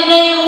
também